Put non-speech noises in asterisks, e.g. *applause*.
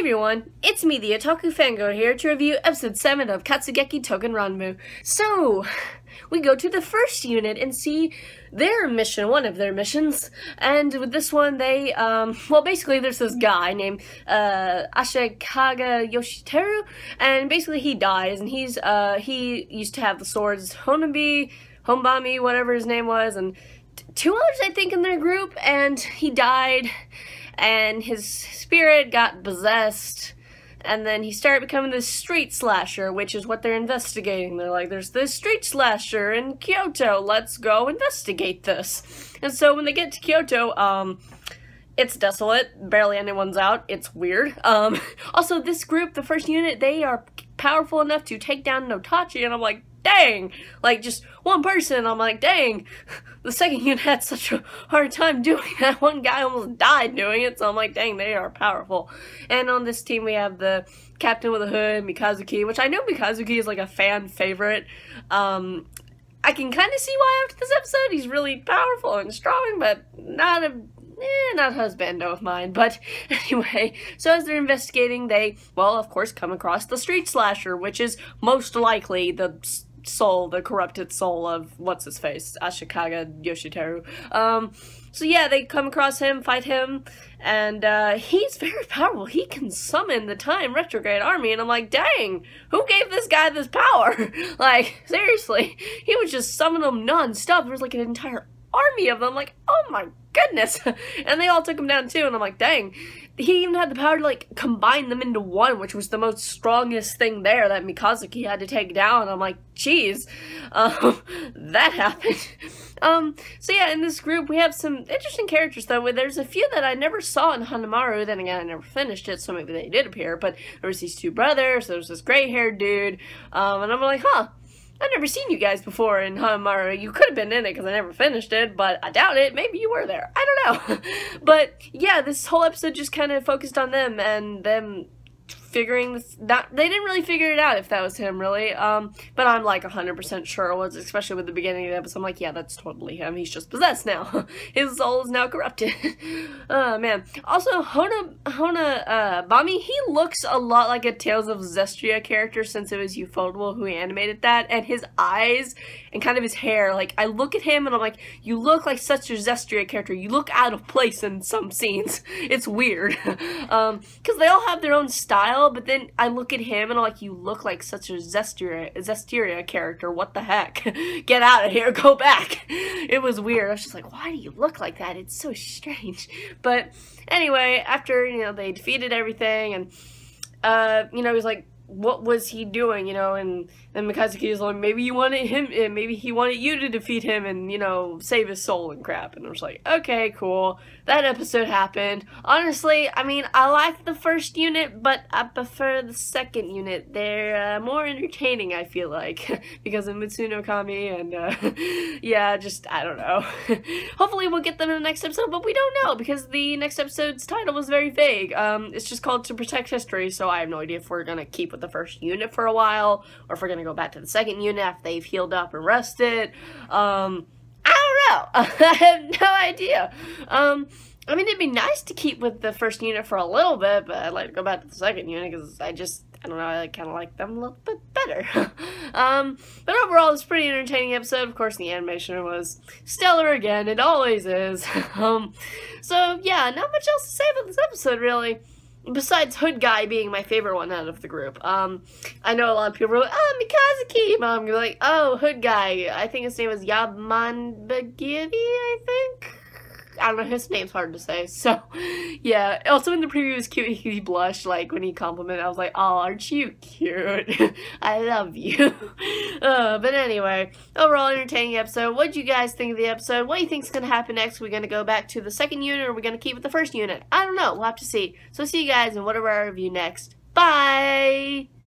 everyone, it's me, the Otaku Fangirl here to review episode 7 of Katsugeki Touken Ranbu. So, we go to the first unit and see their mission, one of their missions, and with this one they, um, well basically there's this guy named, uh, Ashikaga Yoshiteru, and basically he dies, and he's, uh, he used to have the swords Honabi, Honbami, whatever his name was, and two others I think in their group, and he died, and his spirit got possessed and then he started becoming this street slasher, which is what they're investigating. They're like, there's this street slasher in Kyoto, let's go investigate this. And so when they get to Kyoto, um, it's desolate, barely anyone's out, it's weird. Um, *laughs* also, this group, the first unit, they are powerful enough to take down Notachi, and I'm like, dang, like just one person. I'm like, dang, *laughs* the second unit had such a hard time doing that. *laughs* One guy almost died doing it, so I'm like, dang, they are powerful. And on this team, we have the captain with a hood, Mikazuki, which I know Mikazuki is like a fan favorite. Um, I can kind of see why after this episode he's really powerful and strong, but not a eh, not husbando of mine. But *laughs* anyway, so as they're investigating, they, well, of course, come across the street slasher, which is most likely the soul, the corrupted soul of what's his face, Ashikaga Yoshiteru. Um, so yeah, they come across him, fight him, and uh, he's *laughs* very powerful. He can summon the time retrograde army, and I'm like, dang, who gave this guy this power? *laughs* like, seriously, he would just summon them non-stop. There was like an entire army of them. Like, oh my goodness. *laughs* and they all took him down too, and I'm like, dang. He even had the power to like combine them into one, which was the most strongest thing there that Mikazuki had to take down. I'm like, geez, *laughs* um, that happened. *laughs* Um, so yeah, in this group we have some interesting characters though. There's a few that I never saw in Hanamaru. Then again, I never finished it, so maybe they did appear. But there was these two brothers. There was this gray-haired dude, um, and I'm like, huh, I've never seen you guys before in Hanamaru. You could have been in it because I never finished it, but I doubt it. Maybe you were there. I don't know. *laughs* but yeah, this whole episode just kind of focused on them and them figuring this not they didn't really figure it out if that was him really. Um but i'm like 100% sure it was especially with the beginning of the episode. I'm like yeah that's totally him. He's just possessed now. *laughs* His soul is now corrupted. *laughs* Oh man. Also hona hona uh bami he looks a lot like a tales of zestiria character since it was ufotable who animated that. And his eyes and kind of his hair like i look at him and i'm like you look like such a zestiria character. You look out of place in some scenes. *laughs* It's weird. Um because they all have their own style but then I look at him and I'm like, you look like such a Zestiria character. What the heck? *laughs* Get out of here. *laughs* Go back. It was weird. I was just like, why do you look like that? It's so strange. *laughs* But anyway, after, you know, they defeated everything and, uh, you know, he was like, what was he doing, you know, and then Mikazuki is like, maybe you wanted him, eh, maybe he wanted you to defeat him and, you know, save his soul and crap. And I was like, okay, cool. That episode happened. Honestly, I mean, I like the first unit, but I prefer the second unit. They're uh, more entertaining, I feel like, *laughs* because of Mutsunokami and, uh, *laughs* yeah, just, I don't know. *laughs* Hopefully we'll get them in the next episode, but we don't know because the next episode's title was very vague. Um, it's just called To Protect History, so I have no idea if we're gonna keep with the first unit for a while or if we're gonna gonna go back to the second unit after they've healed up and rested. Um, I don't know. *laughs* I have no idea. Um, I mean, it'd be nice to keep with the first unit for a little bit, but I'd like to go back to the second unit because I just, I don't know, I kind of like them a little bit better. *laughs* um, but overall, it's a pretty entertaining episode. Of course, the animation was stellar again. It always is. *laughs* um, so, yeah, not much else to say about this episode, really besides Hood Guy being my favorite one out of the group. Um, I know a lot of people are like, oh, Mikazuki! But I'm like, oh, Hood Guy. I think his name was Yamanbagiri, I think? I don't know, his name's hard to say. *laughs* So, yeah. Also, in the preview, was cute. He blushed, like, when he complimented. I was like, oh, aren't you cute? *laughs* I love you. *laughs* uh, but anyway, overall entertaining episode. What do you guys think of the episode? What do you think is going to happen next? We're going to go back to the second unit, or we're going to keep with the first unit? I don't know. We'll have to see. So, see you guys in whatever I review next. Bye!